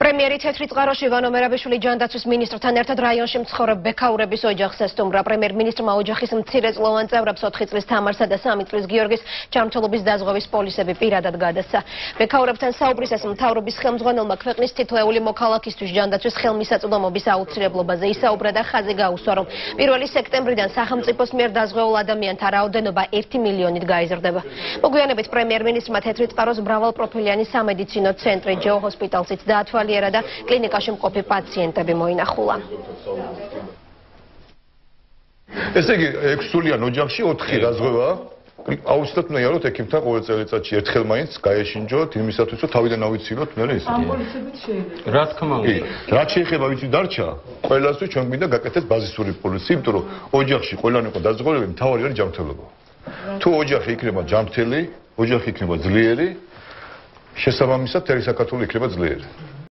პრემიერი თეთრი წყაროში ივანო მერაბიშვილი ჯანდაცვის მინისტრთან ერთად რაიონში მცხოვრებ ბექაურების ოჯახს ესტუმრა. პრემიერ-მინისტრმა ოჯახის მცირეწლოვან წევრებს 4 წლის თამარსა და 3 წლის გიორგის ჯანმრთელობის დაზღვევის პოლისები პირადად გადასცა. ბექაურებთან საუბრისას მთავრობის ხელმძღვანელმა ქვეყნის თითოეული მოქალაქისთვის ჯანდაცვის ხელმისაწვდომობის აუცილებლობაზე ისაუბრა და ხაზი გაუსვა, რომ 1 სექტემბრიდან სახელმწიფოს მიერ დაზღვეულ ადამიანთა რაოდენობა 1 მილიონით გაიზრდება. მოგვიანებით პრემიერ-მინისტრმა თეთრი წყაროს მრავალპროფილიანი სამედიცინო ცენტრი ჯო ჰოსპიტალშიც დაათვალიერა განხილიერა და კლინიკაში მყოფი პაციენტები მოინახულა. ესე იგი, ექვსულიან ოჯახში 4 გაზღვევა. აუცილებლად უნდა იაროთ ექიმთან ყოველ წელიწადში ერთხელ მაინც გაეშინჯოთ იმისათვის რომ თავიდან ავიცილოთ მე ის. რა თქმა უნდა. რა შეიძლება ვიცი დარჩა? ყველასთვის ჩვენ გვინდა გაკეთდეს ბაზისური პოლიცია, იმიტომ რომ ოჯახში ყველანი იყო დაზღვევები, მთავარი არის ჯანმრთელობა. თუ ოჯახი იქნება ჯანმრთელი, ოჯახი იქნება ძლიერი, შესაბამისად, თერი საქართველოს იქნება ძლიერი.